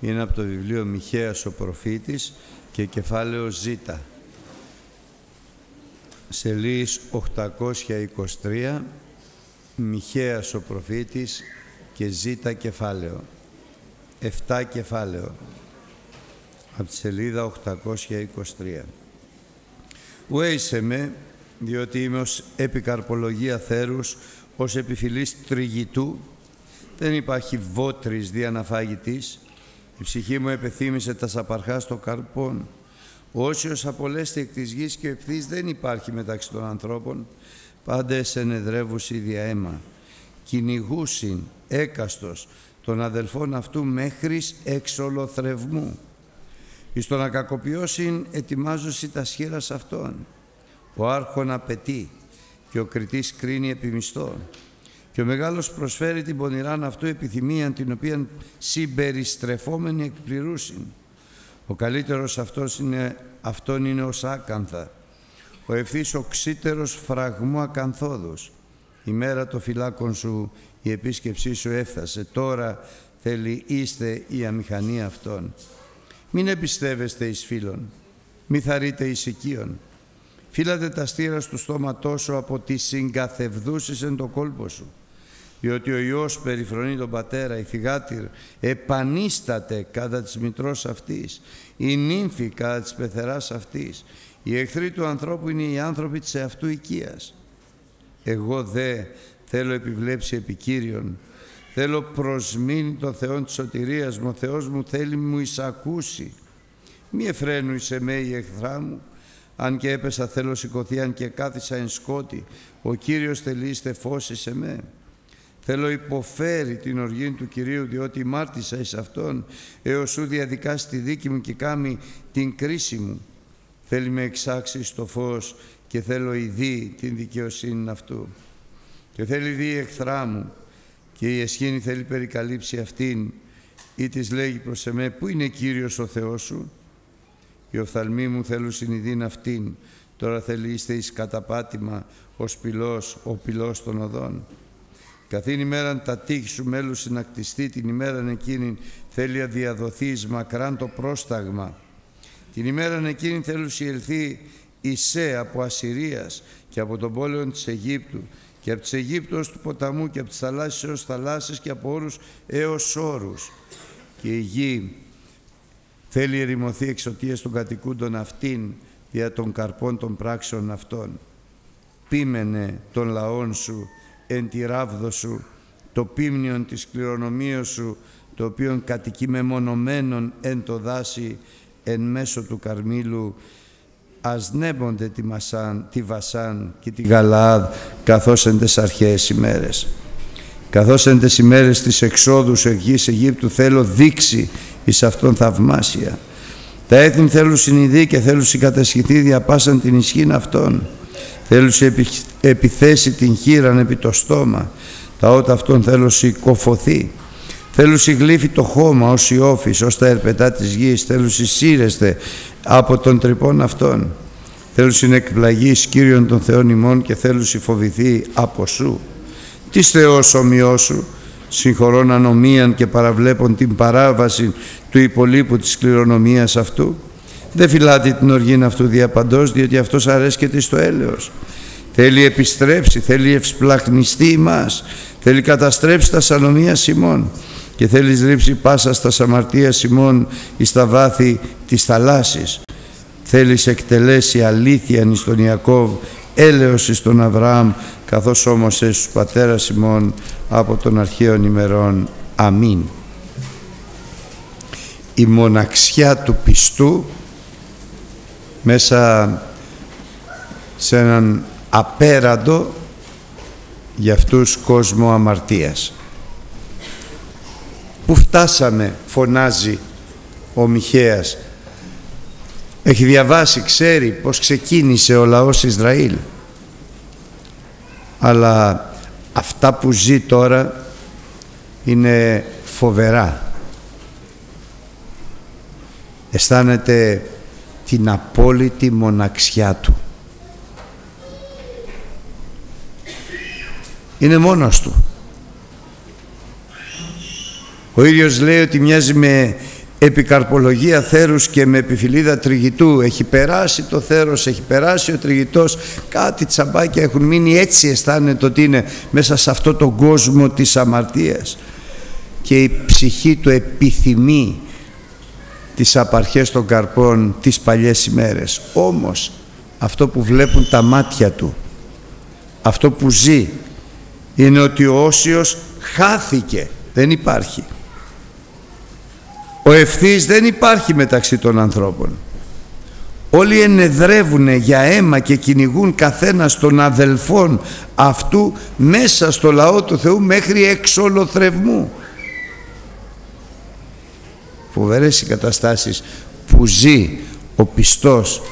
Είναι από το βιβλίο Μιχαίας ο προφήτης και κεφάλαιος Ζ. Σελής 823, Μιχαίας ο προφήτης και Ζ κεφάλαιο. 7 κεφάλαιο. Από τη σελίδα 823. Ουέισε με, διότι είμαι ως επικαρπολογία θέρους, ως επιφυλής τριγητού, δεν υπάρχει βότρης δι' αναφάγητης, η ψυχή μου επεθύμησε τα σαπαρχά στο καρπόν. Όσιος απολέστη εκ της γης και ευθύς δεν υπάρχει μεταξύ των ανθρώπων, πάντα ενεδρεύουσι δια αίμα. Κυνηγούσιν έκαστος των αδελφών αυτού μέχρις εξολοθρευμού. Εις τον ακακοποιώσιν ετοιμάζουσι τα σχέρας αυτών. Ο άρχον απαιτεί και ο κριτής κρίνει επιμιστό. Και ο μεγάλος προσφέρει την πονηράν αυτού επιθυμία την οποία συμπεριστρεφόμενη εκπληρούσιν. Ο καλύτερος αυτός είναι, αυτόν είναι ο Σάκανθα, ο ευθύς οξύτερος φραγμού ακανθόδους. Η μέρα το φυλάκων σου, η επίσκεψή σου έφτασε. Τώρα θέλει είστε η αμηχανία αυτών. Μην εμπιστεύεστε εις φίλων, μη θαρείτε εις οικείων. Φύλατε τα στήρα του στόματός σου από τις συγκαθευδούσεις εν το κόλπο σου διότι ο Υιός περιφρονεί τον Πατέρα, η θυγάτηρ επανίσταται κατά της μητρός αυτής, η νύμφη κατά της πεθεράς αυτής. Οι εχθροί του ανθρώπου είναι οι άνθρωποι της εαυτού οικίας. Εγώ δε θέλω επιβλέψει επικύριον, θέλω προσμείνει τον Θεό της σωτηρίας μου, ο Θεός μου θέλει μου εισακούσει. Μη εφραίνου εις εμέ η εχθρά μου, αν και έπεσα θέλω σηκωθεί, αν και κάθισα εν σκότη, ο Κύριος θελείστε φως εις εμέ. Θέλω υποφέρει την οργή του Κυρίου, διότι μάρτυσα εις Αυτόν, έως σου διαδικάσει τη δίκη μου και κάνει την κρίση μου. Θέλει με εξάξει στο φως και θέλω ειδή την δικαιοσύνη αυτού. Και θέλει δει εχθρά μου και η εσχήνη θέλει περικαλύψει αυτήν ή της λέγει προς εμέ «Πού είναι Κύριος ο Θεός σου» οι οφθαλμοί μου θέλουν συνειδήν αυτήν τώρα θέλει είστε εις καταπάτημα ο πυλός, ο πυλός των οδών Καθήν ημέραν τα τείχη σου μέλους συνακτιστεί, την ημέραν εκείνη θέλει αδιαδοθείς εις μακράν το πρόσταγμα. Την ημέραν εκείνη θέλει ελθεί Ισέ από Ασσυρίας και από τον πόλεμο της Αιγύπτου και από της Αιγύπτου ως του ποταμού και από τις θαλάσσες έως θαλάσσες και από όρους έως όρους. Και η γη θέλει ερημωθεί εξωτίας των κατοικούντων αυτήν δια των καρπών των πράξεων αυτών. Πίμενε των λαών σου εν τη ράβδο σου, το πίμνιον της κληρονομίας σου, το οποίο κατοικεί μεμονωμένον εν το δάση, εν μέσω του Καρμίλου, ασνέμπονται τη, Μασάν, τη Βασάν και τη Γαλάδ, καθώς εν τες αρχαίες ημέρες. Καθώς εν τες ημέρες της εξόδους γης Αιγύπτου θέλω δείξει εις αυτόν θαυμάσια. Τα έθνη θέλουν συνειδεί και θέλουν συγκατασχηθεί διαπάσαν την ισχύν αυτών. Θέλουν επιθέσει την χείραν επί το στόμα. Τα ότα αυτόν θέλω κοφωθεί. Θέλουν γλύφει το χώμα ως η όφης, ως τα ερπετά της γης. Θέλουν σύρεστε από τον τρυπών αυτών. Θέλουν εκπλαγείς Κύριον των Θεών ημών και θέλουν φοβηθεί από σου. Τι Θεός ομοιό σου, συγχωρών ανομίαν και παραβλέπων την παράβαση του υπολείπου της κληρονομίας αυτού. Δεν φυλάται την οργήν αυτού διαπαντός, διότι αυτός αρέσκεται στο έλεος. Θέλει επιστρέψει, θέλει ευσπλαχνιστεί μας, θέλει καταστρέψει τα σαλονία Σιμών και θέλει ρίψει πάσα στα σαμαρτία Σιμών εις τα βάθη της θαλάσσης. Θέλει εκτελέσει αλήθεια εις τον Ιακώβ, έλεος εις τον Αβραάμ, καθώς όμως έσους πατέρας Σιμών από τον αρχαίων ημερών. Αμήν. Η μοναξιά του πιστού μέσα σε έναν απέραντο για αυτούς κόσμο αμαρτίας. Πού φτάσαμε, φωνάζει ο Μιχαίας. Έχει διαβάσει, ξέρει πως ξεκίνησε ο λαός Ισραήλ. Αλλά αυτά που ζει τώρα είναι φοβερά. Αισθάνεται την απόλυτη μοναξιά του. είναι μόνος του. Ο ίδιος λέει ότι μοιάζει με επικαρπολογία θέρους και με επιφυλίδα τριγητού έχει περάσει το θέρος, έχει περάσει ο τριγητός κάτι τσαμπάκια έχουν μείνει έτσι αισθάνεται ότι είναι μέσα σε αυτό τον κόσμο της αμαρτίας και η ψυχή του επιθυμεί τις απαρχές των καρπών τις παλιές ημέρες όμως αυτό που βλέπουν τα μάτια του αυτό που ζει είναι ότι ο Όσιος χάθηκε δεν υπάρχει ο ευθύς δεν υπάρχει μεταξύ των ανθρώπων. Όλοι ενεδρεύουν για αίμα και κυνηγούν καθένας των αδελφών αυτού μέσα στο λαό του Θεού μέχρι εξολοθρευμού. Φοβερές οι καταστάσεις που ζει ο πιστός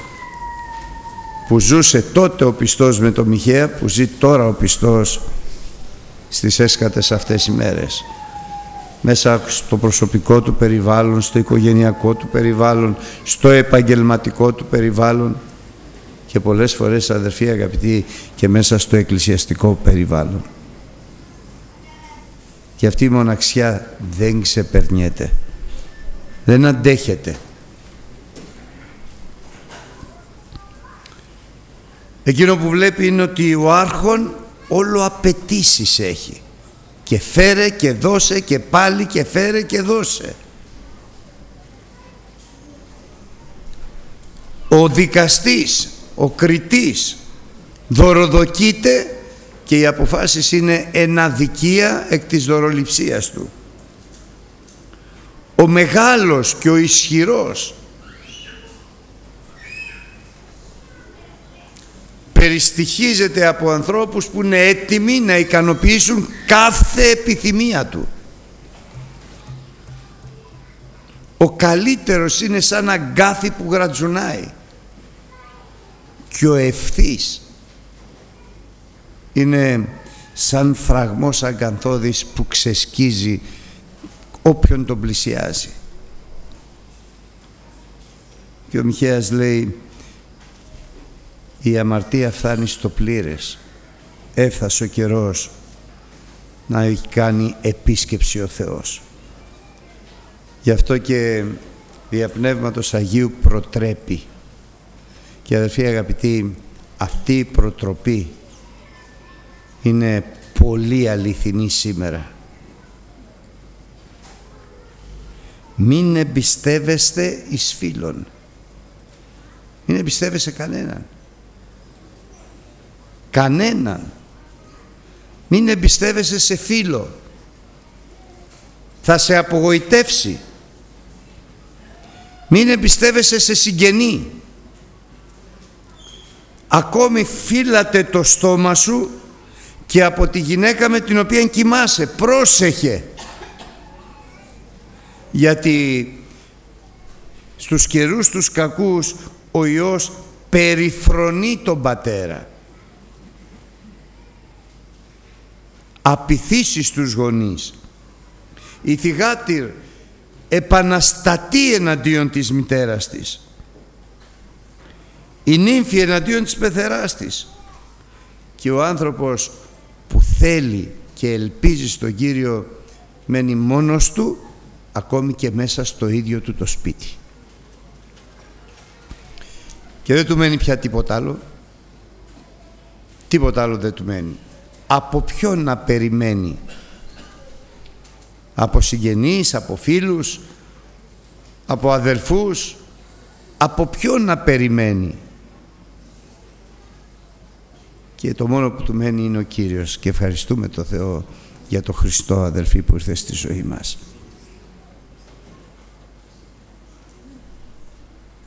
που ζούσε τότε ο πιστός με το Μιχαία που ζει τώρα ο πιστός στις έσκατες αυτές οι μέρες μέσα στο προσωπικό του περιβάλλον, στο οικογενειακό του περιβάλλον, στο επαγγελματικό του περιβάλλον και πολλές φορές αδερφοί αγαπητοί και μέσα στο εκκλησιαστικό περιβάλλον. Και αυτή η μοναξιά δεν ξεπερνιέται, δεν αντέχεται. Εκείνο που βλέπει είναι ότι ο άρχον όλο απαιτήσεις έχει και φέρε και δώσε και πάλι και φέρε και δώσε. Ο δικαστής, ο κριτής δωροδοκείται και οι αποφάσεις είναι εναδικία εκ της δωροληψίας του. Ο μεγάλος και ο ισχυρός περιστοιχίζεται από ανθρώπους που είναι έτοιμοι να ικανοποιήσουν κάθε επιθυμία του. Ο καλύτερος είναι σαν αγκάθι που γρατζουνάει και ο ευθύς είναι σαν φραγμός αγκανθώδης που ξεσκίζει όποιον τον πλησιάζει. Και ο Μιχαίας λέει η αμαρτία φτάνει στο πλήρες. Έφτασε ο καιρός να έχει κάνει επίσκεψη ο Θεός. Γι' αυτό και διαπνεύματος Αγίου προτρέπει. Και αδερφοί αγαπητοί, αυτή η προτροπή είναι πολύ αληθινή σήμερα. Μην εμπιστεύεστε εις φίλων. Μην εμπιστεύεσαι κανέναν κανέναν. Μην εμπιστεύεσαι σε φίλο. Θα σε απογοητεύσει. Μην εμπιστεύεσαι σε συγγενή. Ακόμη φύλατε το στόμα σου και από τη γυναίκα με την οποία κοιμάσαι. Πρόσεχε. Γιατί στους καιρούς τους κακούς ο Υιός περιφρονεί τον πατέρα. απειθήσει τους γονείς. Η θυγάτηρ επαναστατεί εναντίον της μητέρας της. Η νύμφη εναντίον της πεθεράς της. Και ο άνθρωπος που θέλει και ελπίζει στον Κύριο μένει μόνος του ακόμη και μέσα στο ίδιο του το σπίτι. Και δεν του μένει πια τίποτα άλλο. Τίποτα άλλο δεν του μένει από ποιον να περιμένει; Από συγγενείς, από φίλους από αδερφούς από ποιον να περιμένει; Και το μόνο που του μένει είναι ο Κύριος και ευχαριστούμε το Θεό για το Χριστό αδελφοί που ήρθε στη ζωή μας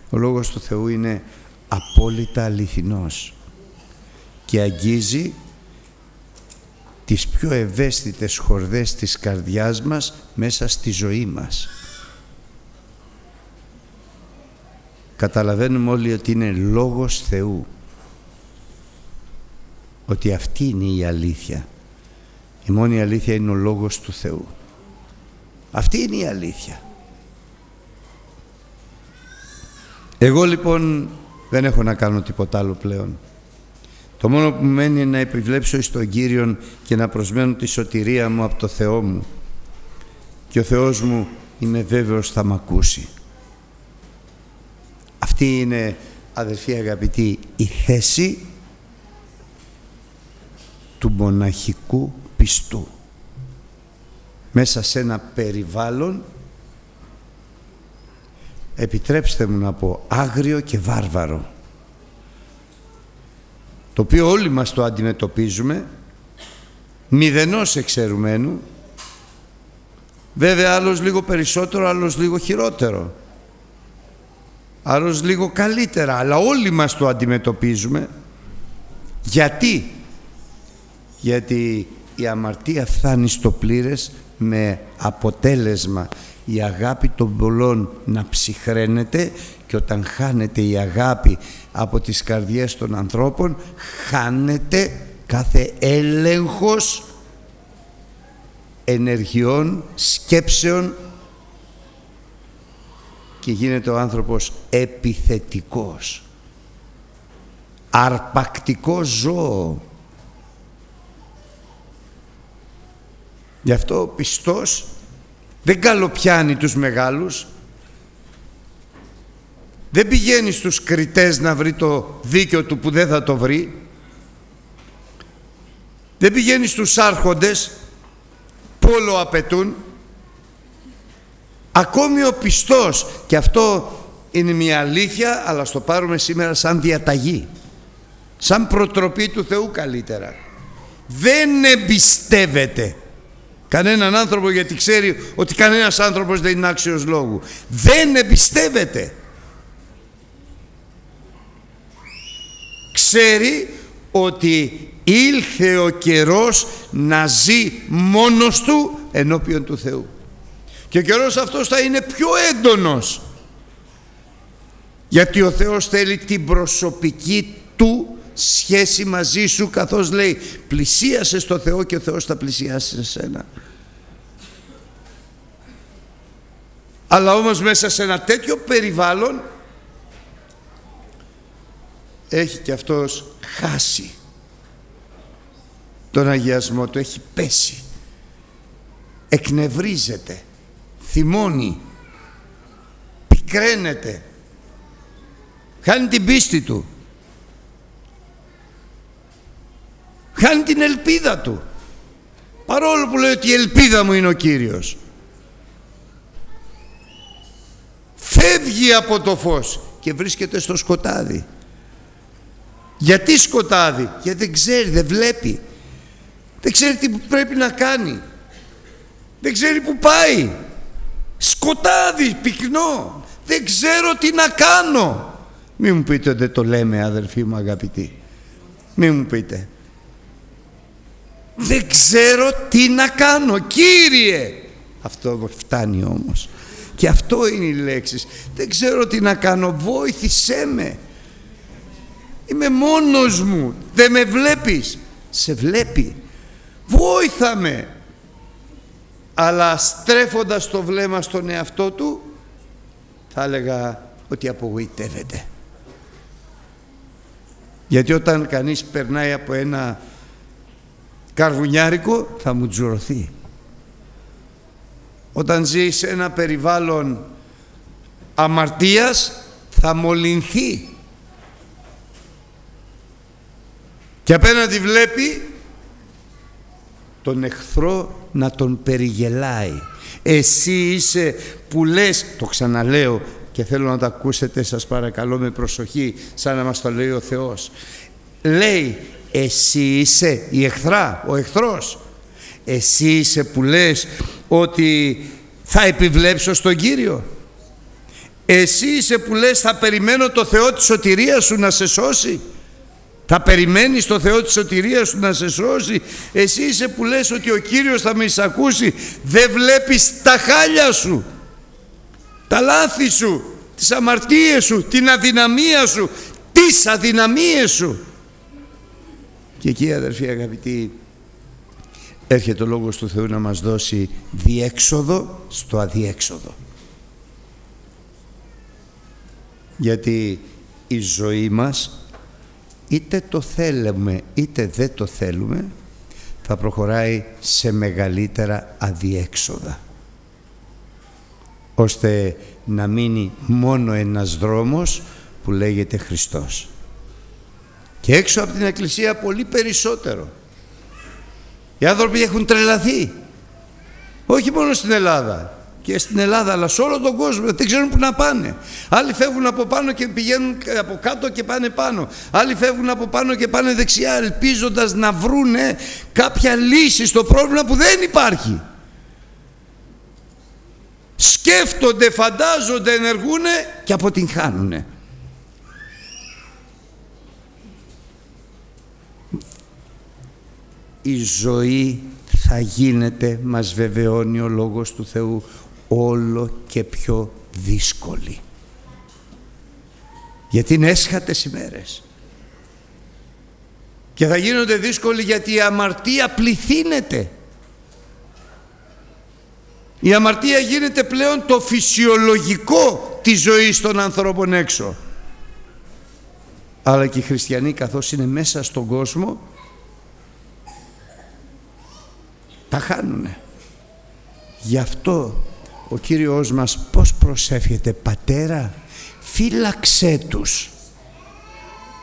ο Λόγος του Θεού είναι απόλυτα αληθινός και αγγίζει τις πιο ευαίσθητες χορδές της καρδιάς μας μέσα στη ζωή μας. Καταλαβαίνουμε όλοι ότι είναι Λόγος Θεού. Ότι αυτή είναι η αλήθεια. Η μόνη αλήθεια είναι ο Λόγος του Θεού. Αυτή είναι η αλήθεια. Εγώ λοιπόν δεν έχω να κάνω τίποτα άλλο πλέον. Το μόνο που μένει είναι να επιβλέψω εις τον Κύριον και να προσμένω τη σωτηρία μου από το Θεό μου. Και ο Θεός μου είμαι βέβαιος θα μ' ακούσει. Αυτή είναι, αδελφοί αγαπητοί, η θέση του μοναχικού πιστού μέσα σε ένα περιβάλλον επιτρέψτε μου να πω άγριο και βάρβαρο το οποίο όλοι μας το αντιμετωπίζουμε μηδενός εξαιρουμένου βέβαια άλλος λίγο περισσότερο άλλος λίγο χειρότερο άλλος λίγο καλύτερα αλλά όλοι μας το αντιμετωπίζουμε. Γιατί; Γιατί η αμαρτία φτάνει στο πλήρες με αποτέλεσμα η αγάπη των πολλών να ψυχραίνεται και όταν χάνεται η αγάπη από τις καρδιές των ανθρώπων χάνεται κάθε έλεγχος ενεργειών, σκέψεων και γίνεται ο άνθρωπος επιθετικός. Αρπακτικό ζώο. Γι' αυτό ο πιστός δεν καλοπιάνει τους μεγάλους. Δεν πηγαίνει στους κριτές να βρει το δίκιο του που δεν θα το βρει. Δεν πηγαίνει στους άρχοντες. Που όλο απαιτούν. Ακόμη ο πιστός. Και αυτό είναι μια αλήθεια αλλά στο πάρουμε σήμερα σαν διαταγή. Σαν προτροπή του Θεού καλύτερα. Δεν εμπιστεύεται κανέναν άνθρωπο γιατί ξέρει ότι κανένας άνθρωπος δεν είναι άξιος λόγου. Δεν εμπιστεύεται. Ξέρει ότι ήλθε ο καιρός να ζει μόνος του ενώπιον του Θεού. Και ο καιρός αυτός θα είναι πιο έντονος. Γιατί ο Θεός θέλει την προσωπική του σχέση μαζί σου καθώς λέει πλησίασες στο Θεό και ο Θεός θα πλησιάσει σε σένα. Αλλά όμως μέσα σε ένα τέτοιο περιβάλλον έχει και αυτός χάσει τον αγιασμό του, έχει πέσει, εκνευρίζεται, θυμώνει, πικραίνεται, χάνει την πίστη του. Χάνει την ελπίδα του. Παρόλο που λέει ότι η ελπίδα μου είναι ο Κύριος. Φεύγει από το φως και βρίσκεται στο σκοτάδι. Γιατί σκοτάδι; Γιατί δεν ξέρει, δεν βλέπει. Δεν ξέρει τι πρέπει να κάνει. Δεν ξέρει που πάει. Σκοτάδι, πυκνό. Δεν ξέρω τι να κάνω. Μην μου πείτε ότι δεν το λέμε αδερφοί μου αγαπητοί. Μην μου πείτε δεν ξέρω τι να κάνω Κύριε. Αυτό φτάνει όμως. Και αυτό είναι οι λέξεις. Δεν ξέρω τι να κάνω βόηθησέ με. Είμαι μόνος μου. Δεν με βλέπεις. Σε βλέπει. Βόηθα με. Αλλά στρέφοντας το βλέμμα στον εαυτό του θα έλεγα ότι απογοητεύεται. Γιατί όταν κανείς περνάει από ένα καρβουνιάρικο θα μου τζουρωθεί. Όταν ζει σε ένα περιβάλλον αμαρτίας θα μολυνθεί. Και απέναντι βλέπει τον εχθρό να τον περιγελάει. Εσύ είσαι που λες, το ξαναλέω και θέλω να το ακούσετε σας παρακαλώ με προσοχή σαν να μας το λέει ο Θεός. Λέει εσύ είσαι η εχθρά, ο εχθρός. Εσύ είσαι που λες ότι θα επιβλέψω στον Κύριο. Εσύ είσαι που λες θα περιμένω το Θεό της σωτηρίας σου να σε σώσει. Θα περιμένεις το Θεό της σωτηρίας σου να σε σώσει. Εσύ είσαι που λες ότι ο Κύριος θα με εισακούσει. Δεν βλέπεις τα χάλια σου, τα λάθη σου, τις αμαρτίες σου, την αδυναμία σου, τις αδυναμίες σου. Και εκεί αδερφοί αγαπητοί έρχεται ο Λόγος του Θεού να μας δώσει διέξοδο στο αδιέξοδο. Γιατί η ζωή μας είτε το θέλουμε είτε δεν το θέλουμε θα προχωράει σε μεγαλύτερα αδιέξοδα. ώστε να μείνει μόνο ένας δρόμος που λέγεται Χριστός. Και έξω από την Εκκλησία πολύ περισσότερο. Οι άνθρωποι έχουν τρελαθεί. Όχι μόνο στην Ελλάδα. Και στην Ελλάδα αλλά σε όλο τον κόσμο δεν ξέρουν που να πάνε. Άλλοι φεύγουν από πάνω και πηγαίνουν από κάτω και πάνε πάνω. Άλλοι φεύγουν από πάνω και πάνε δεξιά ελπίζοντας να βρούνε κάποια λύση στο πρόβλημα που δεν υπάρχει. Σκέφτονται, φαντάζονται, ενεργούνε και αποτυγχάνουνε. Η ζωή θα γίνεται, μας βεβαιώνει ο Λόγος του Θεού, όλο και πιο δύσκολη. Γιατί είναι έσχατες ημέρες. Και θα γίνονται δύσκολοι γιατί η αμαρτία πληθύνεται. Η αμαρτία γίνεται πλέον το φυσιολογικό της ζωής των ανθρώπων έξω. Αλλά και οι χριστιανοί καθώς είναι μέσα στον κόσμο τα χάνουνε. Γι' αυτό ο Κύριος μας πώς προσεύχεται Πατέρα φύλαξέ τους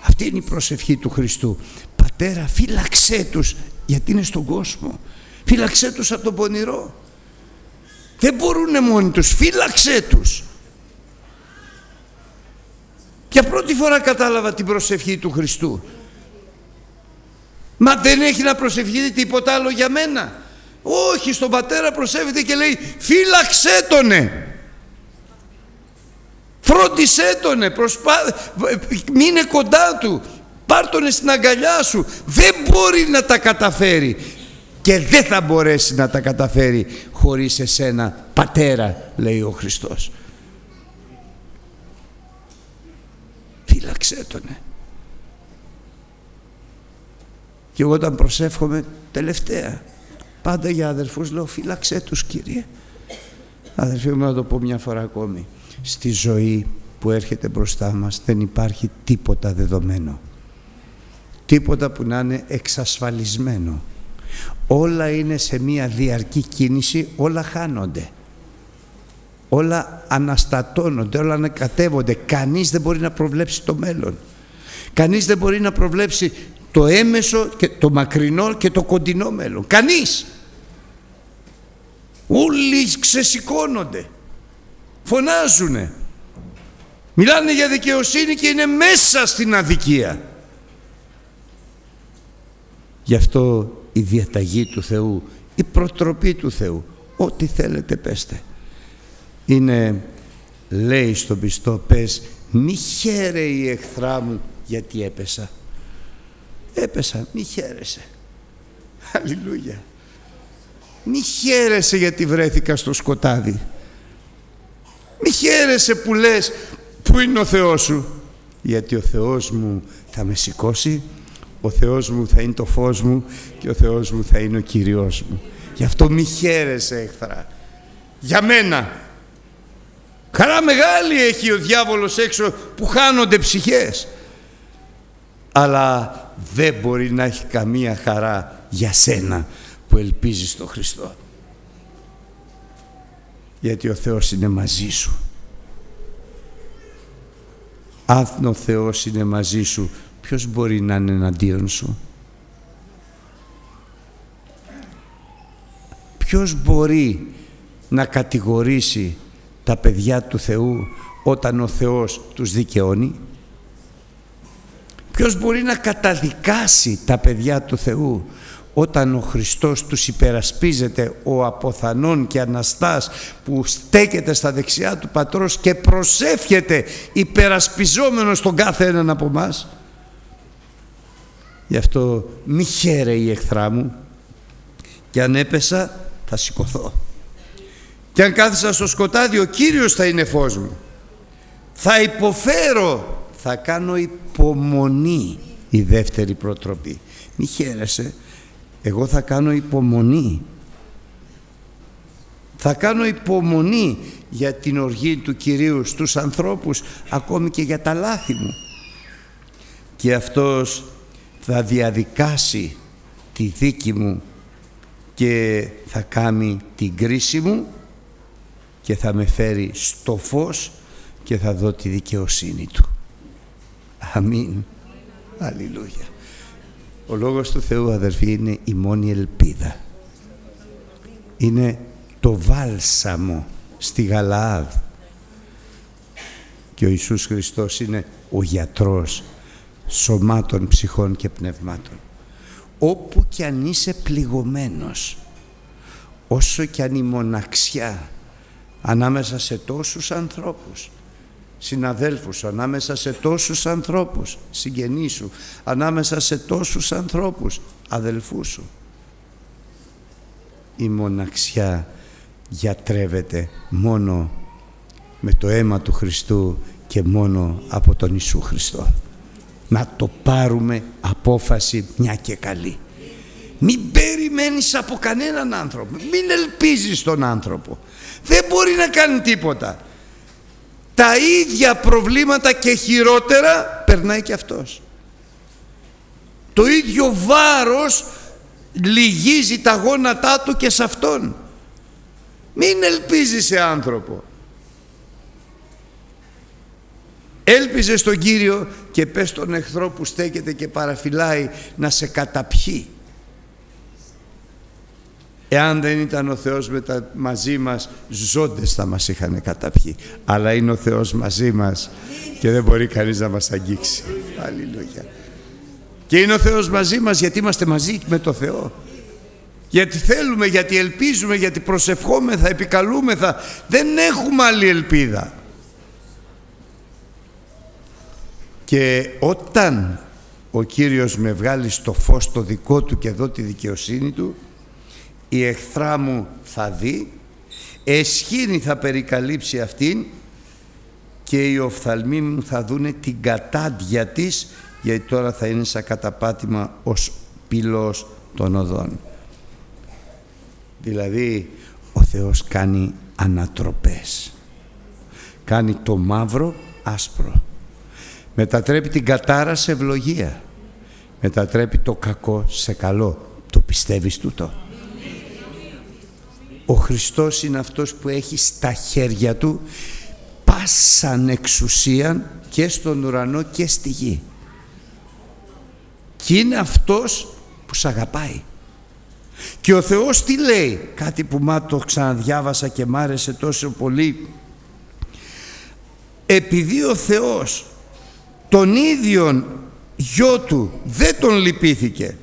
αυτή είναι η προσευχή του Χριστού. Πατέρα φύλαξέ τους γιατί είναι στον κόσμο. Φύλαξέ τους από τον πονηρό δεν μπορούν μόνοι τους φύλαξέ τους για πρώτη φορά κατάλαβα την προσευχή του Χριστού. Μα δεν έχει να προσευχείτε τίποτα άλλο για μένα όχι, στον πατέρα προσεύεται και λέει φύλαξέ τονε. Φρόντισέ τονε, προσπά... μείνε κοντά του, πάρ τον στην αγκαλιά σου. Δεν μπορεί να τα καταφέρει και δεν θα μπορέσει να τα καταφέρει χωρίς εσένα πατέρα λέει ο Χριστός. Φύλαξέ τονε. Και εγώ όταν προσεύχομαι τελευταία Πάντα για αδερφούς λέω φύλαξέ τους Κύριε. Αδερφοί μου να το πω μια φορά ακόμη. Στη ζωή που έρχεται μπροστά μας δεν υπάρχει τίποτα δεδομένο. Τίποτα που να είναι εξασφαλισμένο. Όλα είναι σε μια διαρκή κίνηση, όλα χάνονται. Όλα αναστατώνονται, όλα ανακατεύονται. Κανείς δεν μπορεί να προβλέψει το μέλλον. Κανείς δεν μπορεί να προβλέψει το έμεσο και το μακρινό και το κοντινό μέλλον. Κανείς. Όλοι ξεσηκώνονται. Φωνάζουνε. Μιλάνε για δικαιοσύνη και είναι μέσα στην αδικία. Γι' αυτό η διαταγή του Θεού, η προτροπή του Θεού, ό,τι θέλετε πέστε. Είναι, λέει στον πιστό, πες, μη χαίρε η εχθρά μου γιατί έπεσα. Έπεσα, μη χαίρεσαι. Αλληλούια. Μη χαίρεσαι γιατί βρέθηκα στο σκοτάδι. Μη χαίρεσαι που λες που είναι ο Θεός σου; Γιατί ο Θεός μου θα με σηκώσει, ο Θεός μου θα είναι το φως μου και ο Θεός μου θα είναι ο Κύριος μου. Γι' αυτό μη χαίρεσαι εχθρά. Για μένα. Χαρά μεγάλη έχει ο διάβολος έξω που χάνονται ψυχές. Αλλά δεν μπορεί να έχει καμία χαρά για σένα που ελπίζεις στον Χριστό. Γιατί ο Θεός είναι μαζί σου. Αν ο Θεός είναι μαζί σου, ποιος μπορεί να είναι εναντίον σου; Ποιος μπορεί να κατηγορήσει τα παιδιά του Θεού όταν ο Θεός τους δικαιώνει; Ποιος μπορεί να καταδικάσει τα παιδιά του Θεού όταν ο Χριστός τους υπερασπίζεται ο αποθανόν και Αναστάς που στέκεται στα δεξιά του Πατρός και προσεύχεται υπερασπιζόμενος τον κάθε έναν από μας. Γι' αυτό μη χαίρε η εχθρά μου. Και αν έπεσα θα σηκωθώ. Και αν κάθισα στο σκοτάδι ο Κύριος θα είναι φως μου. Θα υποφέρω θα κάνω υπομονή η δεύτερη προτροπή. Μη χαίρεσαι εγώ θα κάνω υπομονή. Θα κάνω υπομονή για την οργή του Κυρίου στους ανθρώπους, ακόμη και για τα λάθη μου. Και Αυτός θα διαδικάσει τη δίκη μου και θα κάνει την κρίση μου και θα με φέρει στο φως και θα δω τη δικαιοσύνη Του. Αμήν. Αλληλούια. Ο Λόγος του Θεού αδερφοί είναι η μόνη ελπίδα. Είναι το βάλσαμο στη Γαλαάδ. Και ο Ιησούς Χριστός είναι ο γιατρός σωμάτων, ψυχών και πνευμάτων. Όπου κι αν είσαι πληγωμένος, όσο κι αν η μοναξιά ανάμεσα σε τόσους ανθρώπους, συναδέλφους σου, ανάμεσα σε τόσους ανθρώπους, συγγενείς σου, ανάμεσα σε τόσους ανθρώπους, αδελφούς σου. Η μοναξιά γιατρεύεται μόνο με το αίμα του Χριστού και μόνο από τον Ιησού Χριστό. Να το πάρουμε απόφαση μια και καλή. Μην περιμένεις από κανέναν άνθρωπο. Μην ελπίζεις τον άνθρωπο. Δεν μπορεί να κάνει τίποτα. Τα ίδια προβλήματα και χειρότερα περνάει και αυτός. Το ίδιο βάρος λυγίζει τα γόνατά του και σε αυτόν. Μην ελπίζεις σε άνθρωπο. Έλπιζες στον Κύριο και πες στον εχθρό που στέκεται και παραφυλάει να σε καταπιεί. Εάν δεν ήταν ο Θεός τα μαζί μας, ζώντες θα μας είχαν καταπιεί. Αλλά είναι ο Θεός μαζί μας και δεν μπορεί κανείς να μας αγγίξει. Αλληλούια. Και είναι ο Θεός μαζί μας γιατί είμαστε μαζί με το Θεό. Γιατί θέλουμε, γιατί ελπίζουμε, γιατί προσευχόμεθα, επικαλούμεθα. Δεν έχουμε άλλη ελπίδα. Και όταν ο Κύριος με βγάλει στο φως το δικό Του και δω τη δικαιοσύνη Του, η εχθρά μου θα δει, εσχήνη θα περικαλύψει αυτήν και οι οφθαλμοί μου θα δούνε την κατάντια της, γιατί τώρα θα είναι σαν καταπάτημα ως πύλος των οδών. Δηλαδή, ο Θεός κάνει ανατροπές. Κάνει το μαύρο άσπρο μετατρέπει την κατάρα σε ευλογία μετατρέπει το κακό σε καλό το πιστεύεις τούτο; Ο Χριστός είναι αυτός που έχει στα χέρια του πάσαν εξουσία και στον ουρανό και στη γη. Και είναι αυτός που σ' αγαπάει. Και ο Θεός τι λέει; Κάτι που μα το ξαναδιάβασα και μ' άρεσε τόσο πολύ. Επειδή ο Θεός τον ίδιον γιο του δεν τον λυπήθηκε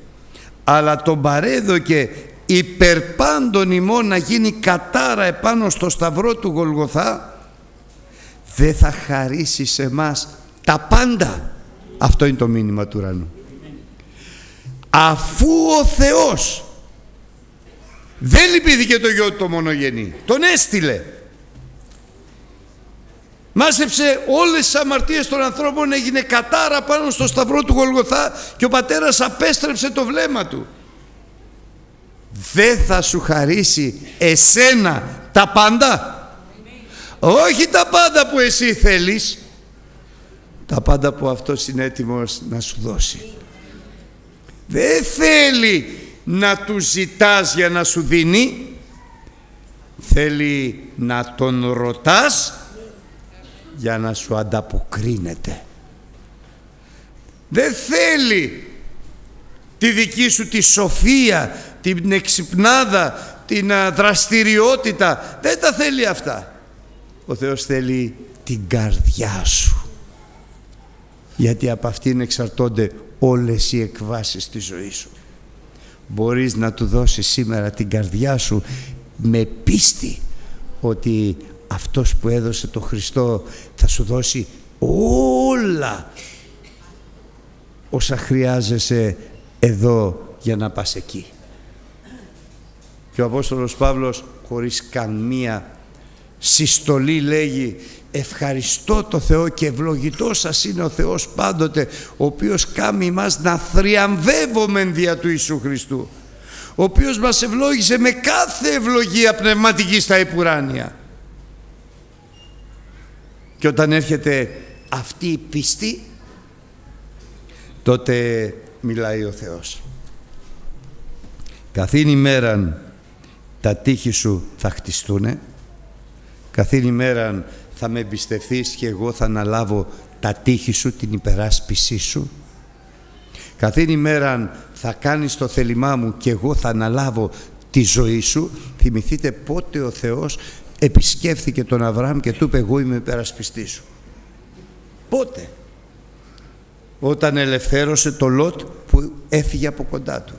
αλλά τον παρέδοκε υπερπάντων ημών να γίνει κατάρα επάνω στο σταυρό του Γολγοθά δεν θα χαρίσει σε μας τα πάντα αυτό είναι το μήνυμα του ουρανού αφού ο Θεός δεν λυπήθηκε το γιο του το μονογενή τον έστειλε Μάσεψε όλες τις αμαρτίες των ανθρώπων, έγινε κατάρα πάνω στο σταυρό του Γολγοθά και ο πατέρας απέστρεψε το βλέμμα του. Δεν θα σου χαρίσει εσένα τα πάντα. Όχι τα πάντα που εσύ θέλεις, τα πάντα που αυτός είναι έτοιμος να σου δώσει. Δεν θέλει να του ζητάς για να σου δίνει, θέλει να τον ρωτάς για να σου ανταποκρίνεται. Δεν θέλει τη δική σου τη σοφία, την εξυπνάδα, την δραστηριότητα. Δεν τα θέλει αυτά. Ο Θεός θέλει την καρδιά σου. Γιατί από αυτήν εξαρτώνται όλες οι εκβάσεις της ζωής σου. Μπορείς να του δώσεις σήμερα την καρδιά σου με πίστη ότι αυτός που έδωσε το Χριστό θα σου δώσει όλα όσα χρειάζεσαι εδώ για να πας εκεί. Και ο Απόστολος Παύλος χωρίς καμία συστολή λέγει ευχαριστώ το Θεό και ευλογητό σας είναι ο Θεός πάντοτε ο οποίος κάνει μας να θριαμβεύουμε δια του Ιησού Χριστού ο οποίος μας ευλόγησε με κάθε ευλογία πνευματική στα υπουράνια και όταν έρχεται αυτή η πίστη, τότε μιλάει ο Θεός. Καθήν ημέραν τα τείχη σου θα χτιστούνε Καθήν ημέρα θα με εμπιστευτεί και εγώ θα αναλάβω τα τείχη σου, την υπεράσπισή σου. Καθήν ημέρα θα κάνεις το θέλημά μου και εγώ θα αναλάβω τη ζωή σου. Θυμηθείτε πότε ο Θεός επισκέφθηκε τον Αβραάμ και του είπε εγώ είμαι υπερασπιστής σου. Πότε; Όταν ελευθέρωσε το Λότ που έφυγε από κοντά του.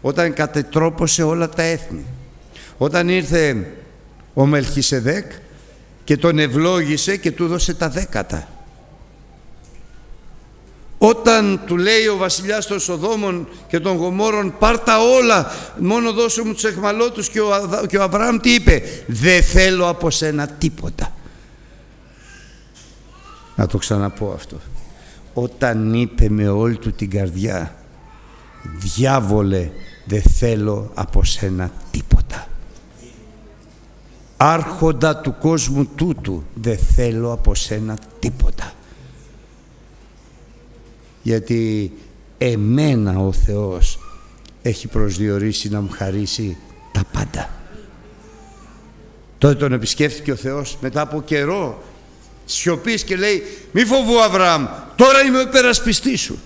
Όταν κατετρόπωσε όλα τα έθνη. Όταν ήρθε ο Μελχισεδέκ και τον ευλόγησε και του δώσε τα δέκατα. Όταν του λέει ο βασιλιάς των Σοδόμων και των Γομόρων πάρ τα όλα μόνο δώσε μου τους εχμαλώτους και ο, και ο Αβραάμ τι είπε δεν θέλω από σένα τίποτα να το ξαναπώ αυτό. Όταν είπε με όλη του την καρδιά διάβολε δεν θέλω από σένα τίποτα άρχοντα του κόσμου τούτου δεν θέλω από σένα τίποτα γιατί εμένα ο Θεός έχει προσδιορίσει να μου χαρίσει τα πάντα. Τότε τον επισκέφθηκε ο Θεός μετά από καιρό σιωπής και λέει μη φοβού Αβραάμ τώρα είμαι ο υπερασπιστής σου.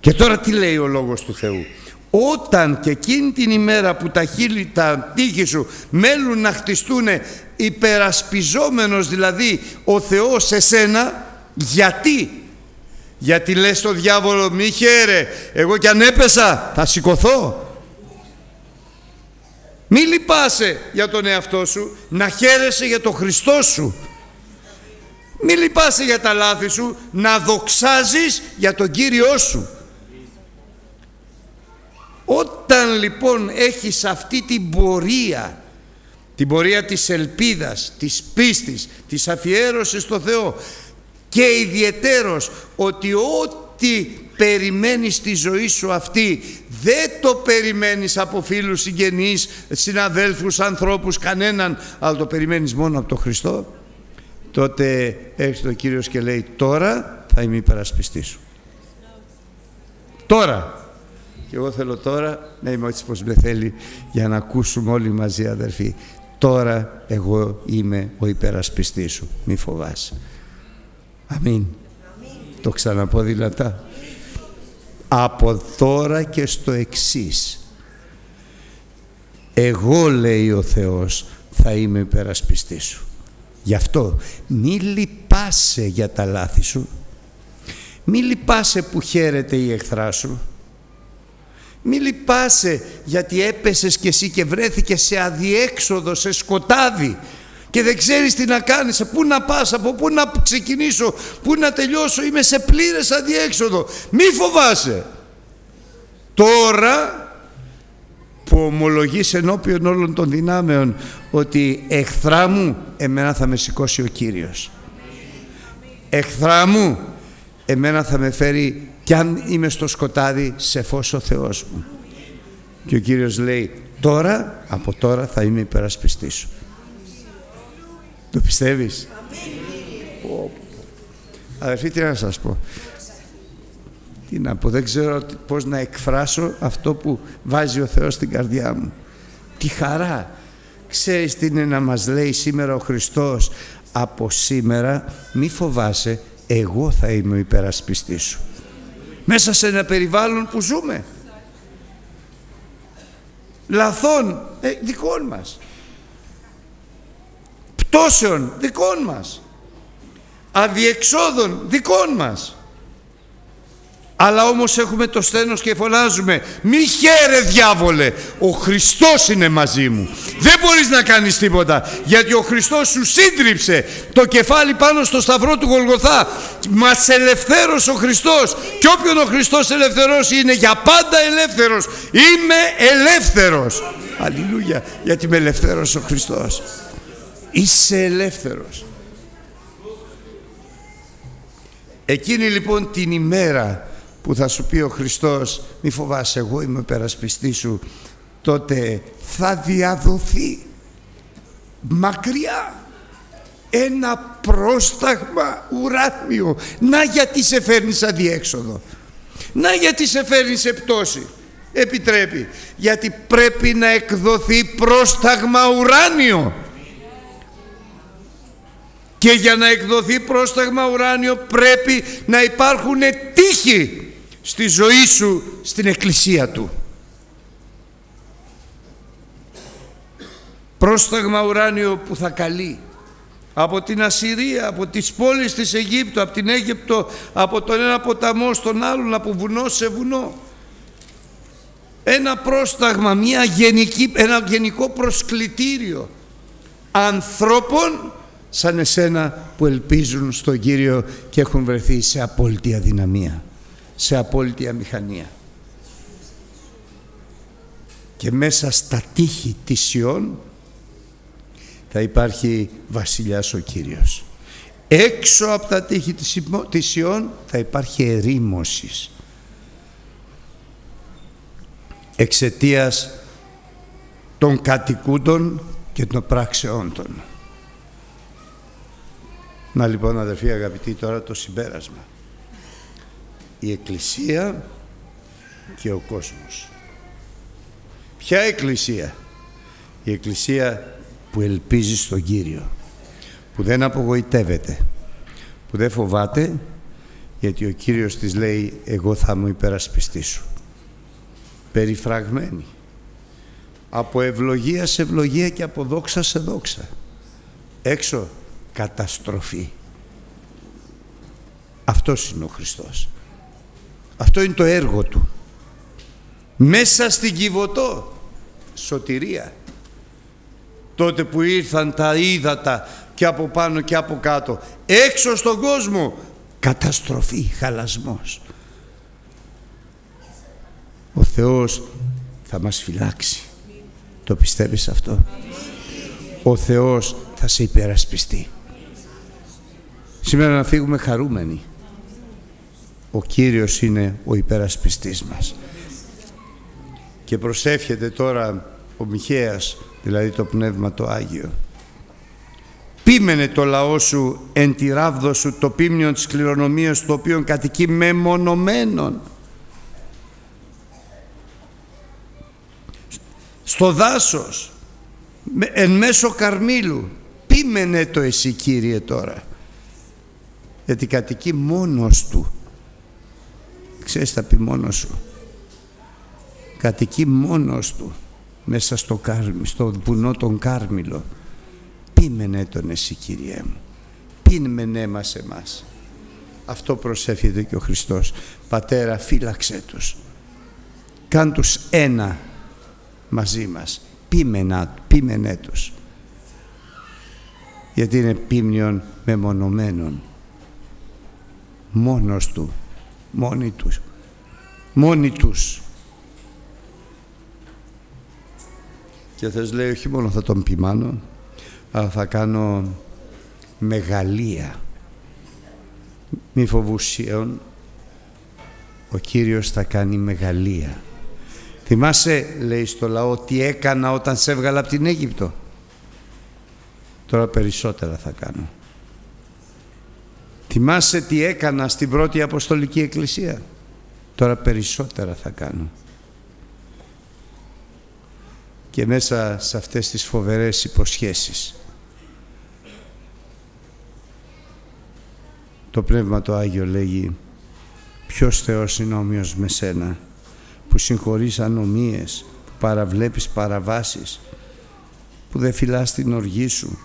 Και τώρα τι λέει ο Λόγος του Θεού; Όταν και εκείνη την ημέρα που τα χείλη, τα τείχη σου μέλουν να χτιστούν υπερασπιζόμενος δηλαδή ο Θεός σε σένα γιατί; Γιατί λες στο διάβολο μη χαίρε, εγώ κι αν έπεσα θα σηκωθώ. Μη λυπάσαι για τον εαυτό σου, να χαίρεσαι για τον Χριστό σου. Μη λυπάσαι για τα λάθη σου, να δοξάζεις για τον Κύριό σου. Όταν λοιπόν έχεις αυτή την πορεία, την πορεία της ελπίδας, της πίστης, της αφιέρωσης στο Θεό, και ιδιαιτέρως ότι ό,τι περιμένεις στη ζωή σου αυτή δεν το περιμένεις από φίλους, συγγενείς, συναδέλφους, ανθρώπους, κανέναν αλλά το περιμένεις μόνο από τον Χριστό τότε έρχεται ο Κύριος και λέει τώρα θα είμαι υπερασπιστής σου τώρα και εγώ θέλω τώρα να είμαι έτσι πως με θέλει για να ακούσουμε όλοι μαζί αδερφοί τώρα εγώ είμαι ο υπερασπιστής σου μη φοβάσαι Αμήν. Το ξαναπώ δυνατά. Από τώρα και στο εξής. Εγώ λέει ο Θεός θα είμαι υπερασπιστής σου. Γι' αυτό μη λυπάσαι για τα λάθη σου. Μη λυπάσαι που χαίρεται η εχθρά σου. Μη λυπάσαι γιατί έπεσες και εσύ και βρέθηκες σε αδιέξοδο, σε σκοτάδι και δεν ξέρεις τι να κάνεις, πού να πας, από πού να ξεκινήσω, πού να τελειώσω, είμαι σε πλήρες αδιέξοδο. Μη φοβάσαι. Τώρα που ομολογείς ενώπιον όλων των δυνάμεων ότι εχθρά μου, εμένα θα με σηκώσει ο Κύριος. Εχθρά μου, εμένα θα με φέρει κι αν είμαι στο σκοτάδι σε φως ο Θεός μου. Και ο Κύριος λέει τώρα, από τώρα θα είμαι υπερασπιστής σου. Το πιστεύεις; Αδερφοί, τι να σας πω. Τι να πω, δεν ξέρω πώς να εκφράσω αυτό που βάζει ο Θεός στην καρδιά μου. Τι χαρά. Ξέρεις τι είναι να μας λέει σήμερα ο Χριστός; Από σήμερα μη φοβάσαι, εγώ θα είμαι ο υπερασπιστής σου. Μέσα σε ένα περιβάλλον που ζούμε. Λαθών ε, δικών μας. Πτώσεων δικών μας. Αδιεξόδων δικών μας αλλά όμως έχουμε το στένος και φωνάζουμε μη χαίρε διάβολε ο Χριστός είναι μαζί μου δεν μπορείς να κάνεις τίποτα γιατί ο Χριστός σου σύντριψε το κεφάλι πάνω στο σταυρό του Γολγοθά. Μας ελευθέρωσε ο Χριστός και όποιον ο Χριστός ελευθερώσει είναι για πάντα ελεύθερος. Είμαι ελεύθερος. Αλληλούια γιατί με ελευθέρωσε ο Χριστός. Είσαι ελεύθερος. Εκείνη λοιπόν την ημέρα που θα σου πει ο Χριστός μη φοβάσαι εγώ είμαι ο περασπιστής σου τότε θα διαδοθεί μακριά ένα πρόσταγμα ουράνιο. Να γιατί σε φέρνει σαν διέξοδο. Να γιατί σε φέρνει σε πτώση. Επιτρέπει. Γιατί πρέπει να εκδοθεί πρόσταγμα ουράνιο. Και για να εκδοθεί πρόσταγμα ουράνιο πρέπει να υπάρχουν τύχοι στη ζωή σου στην εκκλησία του. Πρόσταγμα ουράνιο που θα καλεί από την Ασσυρία, από τις πόλεις της Αιγύπτου, από την Αίγυπτο, από τον ένα ποταμό στον άλλον, από βουνό σε βουνό. Ένα πρόσταγμα, μια γενική, ένα γενικό προσκλητήριο ανθρώπων σαν εσένα που ελπίζουν στον Κύριο και έχουν βρεθεί σε απόλυτη αδυναμία, σε απόλυτη αμηχανία. Και μέσα στα τείχη της Ιών θα υπάρχει βασιλιάς ο Κύριος. Έξω από τα τείχη της Ιών θα υπάρχει ερήμωσης. Εξαιτίας των κατοικούντων και των πράξεών των. Να λοιπόν αδερφοί αγαπητοί τώρα το συμπέρασμα. Η Εκκλησία και ο κόσμος. Ποια Εκκλησία; Η Εκκλησία που ελπίζει στον Κύριο. Που δεν απογοητεύεται. Που δεν φοβάται γιατί ο Κύριος της λέει εγώ θα μου υπερασπιστήσω. Περιφραγμένη. Από ευλογία σε ευλογία και από δόξα σε δόξα. Έξω καταστροφή. Αυτός είναι ο Χριστός. Αυτό είναι το έργο Του. Μέσα στην Κιβωτό, σωτηρία. Τότε που ήρθαν τα ύδατα και από πάνω και από κάτω. Έξω στον κόσμο, καταστροφή, χαλασμός. Ο Θεός θα μας φυλάξει. Το πιστεύεις αυτό; Ο Θεός θα σε υπερασπιστεί. Σήμερα να φύγουμε χαρούμενοι. Ο Κύριος είναι ο υπερασπιστής μας. Και προσεύχεται τώρα ο Μιχαίας, δηλαδή το Πνεύμα το Άγιο. Πίμενε το λαό σου εν τη ράβδο σου το πίμνιο της κληρονομίας το οποίο κατοικεί μεμονωμένον. Στο δάσος, εν μέσω καρμίλου, πίμενε το εσύ Κύριε τώρα γιατί κατοικεί μόνος του ξέρεις θα πει μόνος σου. Κατοικεί μόνος του μέσα στο, κάρμι, στο βουνό τον Κάρμιλο. Πίμενε τον εσύ Κύριε μου. Πίμενε μας εμάς. Αυτό προσεύχεται και ο Χριστός. Πατέρα φύλαξέ τους. Κάν τους ένα μαζί μας. Πίμενα, πίμενε τους. Γιατί είναι πίμνιον μεμονωμένων μόνος του, μόνοι τους, μόνοι τους. Και θες λέει όχι μόνο θα τον ποιμάνω, αλλά θα κάνω μεγαλεία. Μη φοβουσίων, ο Κύριος θα κάνει μεγαλεία. Θυμάσαι, λέει στο λαό, τι έκανα όταν σε έβγαλα από την Αίγυπτο; Τώρα περισσότερα θα κάνω. Θυμάσαι τι έκανα στην πρώτη Αποστολική Εκκλησία; Τώρα περισσότερα θα κάνω. Και μέσα σε αυτές τις φοβερές υποσχέσεις το Πνεύμα το Άγιο λέγει ποιος Θεός είναι όμοιος με σένα που συγχωρείς ανομίες, που παραβλέπεις παραβάσεις, που δεν φυλάς την οργή σου,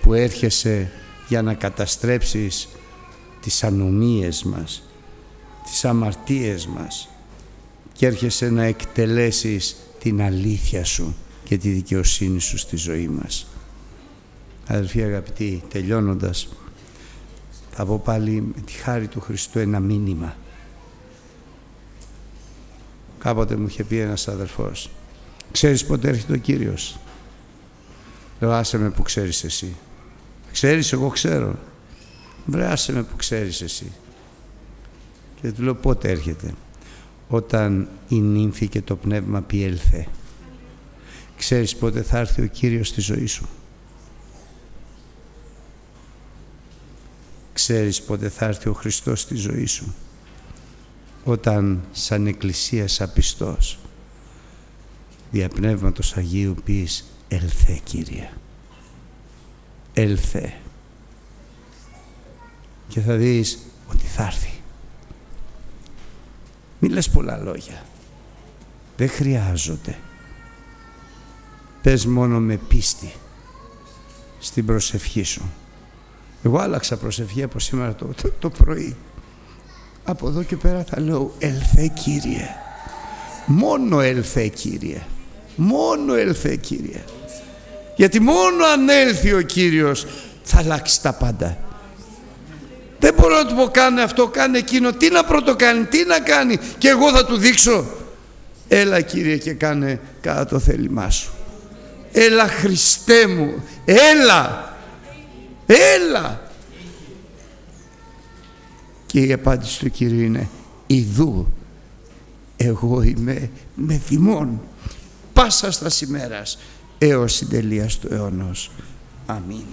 που έρχεσαι για να καταστρέψεις τις ανομίες μας, τις αμαρτίες μας και έρχεσαι να εκτελέσεις την αλήθεια σου και τη δικαιοσύνη σου στη ζωή μας. Αδελφοί αγαπητοί, τελειώνοντας, θα πω πάλι με τη χάρη του Χριστού ένα μήνυμα. Κάποτε μου είχε πει ένας αδελφός, ξέρεις πότε έρχεται ο Κύριος; Λέω, άσε με που ξέρεις εσύ. Ξέρεις, εγώ ξέρω. Βρε, με που ξέρεις εσύ. Και του λέω πότε έρχεται; Όταν η νύμφη και το πνεύμα πιέλθε. Ξέρεις πότε θα έρθει ο Κύριος στη ζωή σου; Ξέρεις πότε θα έρθει ο Χριστός στη ζωή σου; Όταν σαν εκκλησία απιστός δια Πνεύματος Αγίου πεις «Ελθέ Κύριε» έλθε και θα δεις ότι θα έρθει. Μην λες πολλά λόγια. Δεν χρειάζονται. Πες μόνο με πίστη στην προσευχή σου. Εγώ άλλαξα προσευχή από σήμερα το, το, το πρωί. Από εδώ και πέρα θα λέω «Ελθέ Κύριε». Μόνο «Ελθέ Κύριε». Μόνο «Ελθέ Κύριε». Γιατί μόνο αν έλθει ο Κύριος θα αλλάξει τα πάντα. Δεν μπορώ να του πω κάνε αυτό, κάνε εκείνο. Τι να πρώτο κάνει, τι να κάνει και εγώ θα του δείξω. Έλα Κύριε και κάνε κατά το θέλημά σου. Έλα Χριστέ μου, έλα, έλα. Και η απάντηση του Κύριου είναι «Ιδού, εγώ είμαι με θυμών, πάσα στα ημέρας, έως συντελείας του αιώνος. Αμήν.